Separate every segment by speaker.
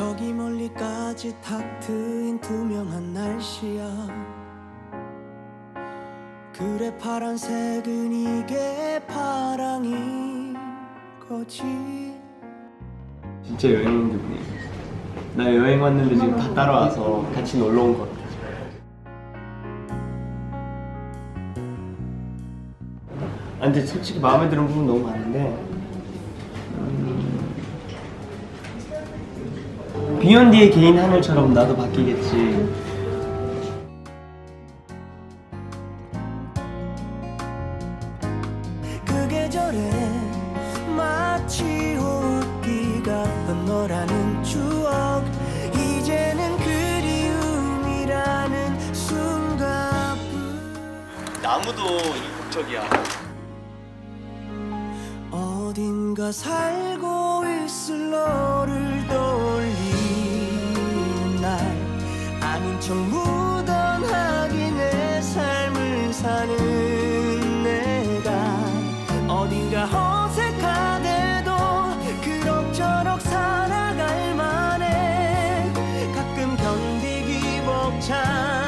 Speaker 1: 저기 멀리까지 탁 트인 투명한 날씨야 그래 파란색은 이게 파랑인 거지
Speaker 2: 진짜 여행 온 기분이에요. 나 여행 왔는데 지금 다 따라와서 같이 놀러 온 것 같아. 아, 근데 솔직히 마음에 드는 부분 너무 많은데 2년 뒤에 개인 하늘처럼 나도 바뀌겠지. 아무도 이국적이야.
Speaker 1: 어딘가 살고 척 무던하게 내 삶을 사는 내가 어딘가 어색하대도 그럭저럭 살아갈 만해. 가끔 견디기 벅찬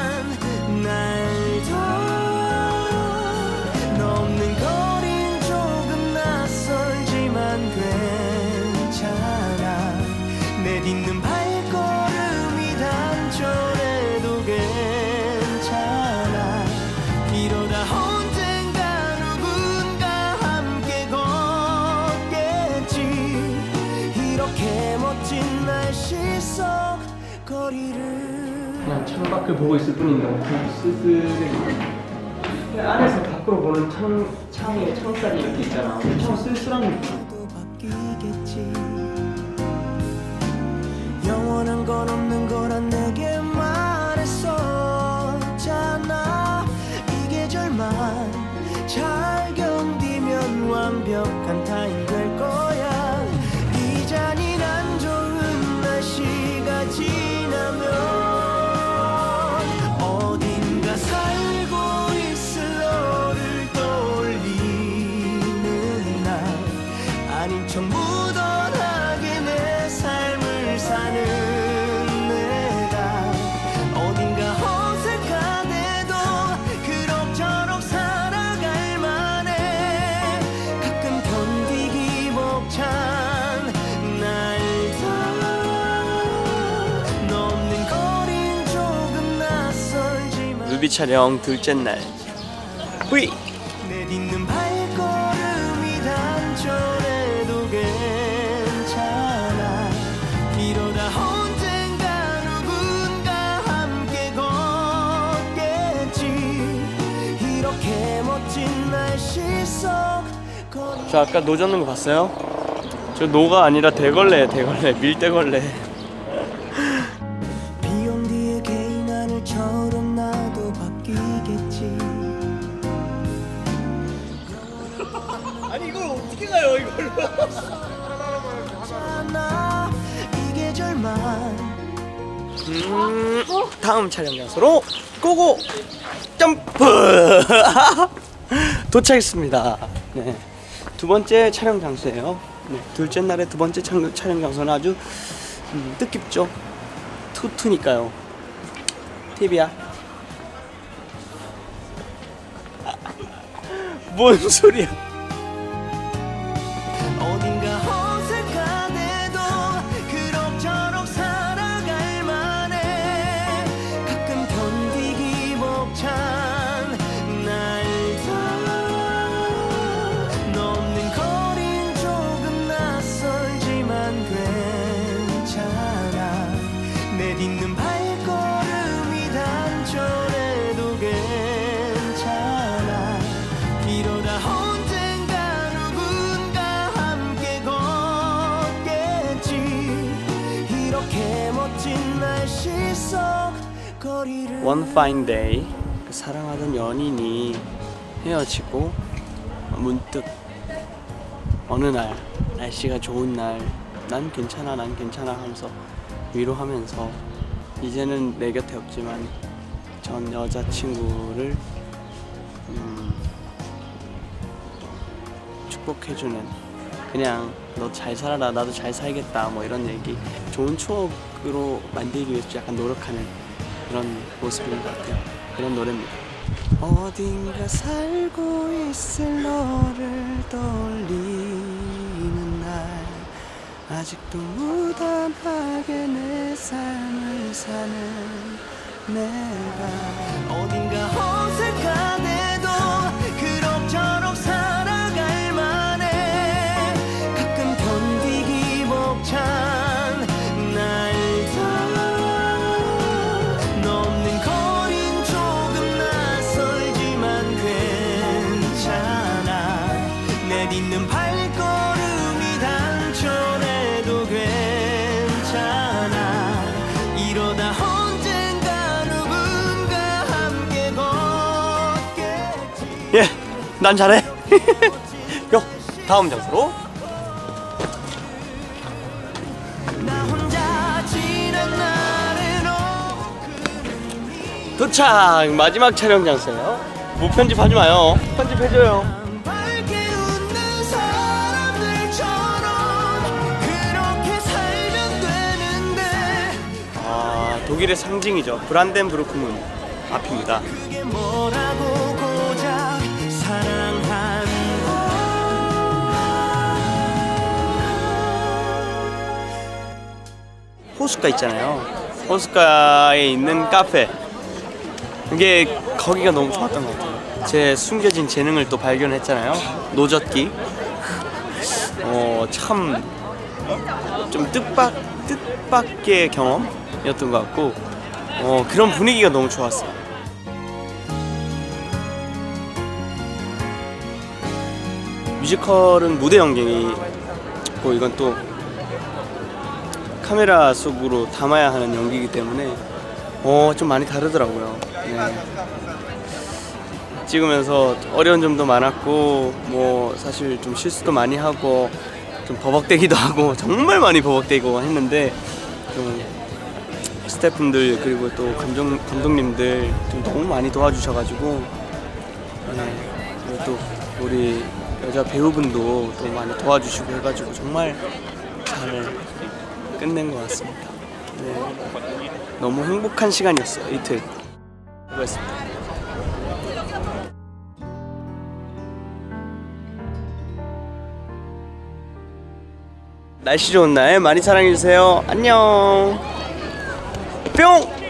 Speaker 2: 밖을 보고 있을 엄청 쓸쓸해. 안에서 밖으로 보는 창, 창에 창살이 이렇게 있잖아. 엄청 쓸쓸한 느낌.
Speaker 1: 영원한 건 없는 거란 내게 렇게 멋진 날씨 속 거리
Speaker 2: 저 아까 노 젓는 거 봤어요? 저 노가 아니라 대걸레 대걸레 밀대걸레 음, 다음 촬영 장소로 고고 점프! 도착했습니다. 네. 두 번째 촬영 장소예요. 네, 둘째 날의 두 번째 촬영, 촬영 장소는 아주 음, 뜻깊죠. 투투니까요. TV야. 뭔 소리야 One fine day 그 사랑하던 연인이 헤어지고 문득 어느 날 날씨가 좋은 날 난 괜찮아 난 괜찮아 하면서 위로하면서 이제는 내 곁에 없지만 전 여자친구를 음, 축복해주는 그냥 너 잘 살아라 나도 잘 살겠다 뭐 이런 얘기 좋은 추억으로 만들기 위해서 약간 노력하는 그런 모습인 것 같아요. 그런 노래입니다. 어딘가 살고 있을 너를 떠올리는 날 아직도 무담하게 내 삶을 사는 내가
Speaker 1: 어딘가 어색한데 내딛는 발걸음이 단촐해도 괜찮아 이러다 언젠가 누군가 함께 걷겠지
Speaker 2: 예, 난 잘해. 요, 다음 장소로.
Speaker 1: 지난 날은
Speaker 2: 도착! 마지막 촬영 장소예요. 뭐 편집하지 마요. 편집해줘요. 독일의 상징이죠. 브란덴부르크 문 앞입니다. 호숫가 있잖아요. 호숫가에 있는 카페. 이게 거기가 너무 좋았던 것 같아요. 제 숨겨진 재능을 또 발견했잖아요. 노젓기. 어, 참 좀 뜻밖 뜻밖의 경험이었던 것 같고 어, 그런 분위기가 너무 좋았어요. 뮤지컬은 무대 연기고 이건 또 카메라 속으로 담아야 하는 연기이기 때문에 어 좀 많이 다르더라고요. 네. 찍으면서 어려운 점도 많았고 뭐 사실 좀 실수도 많이 하고 좀 버벅대기도 하고 정말 많이 버벅대고 했는데 좀 스태프분들 그리고 또 감독 감독님들 좀 너무 많이 도와주셔가지고 네. 그리고 또 우리 여자 배우분도 또 많이 도와주시고 해가지고 정말 잘 끝낸 것 같습니다. 네. 너무 행복한 시간이었어요 이틀. 수고했습니다. 날씨 좋은 날 많이 사랑해주세요. 안녕. 뿅!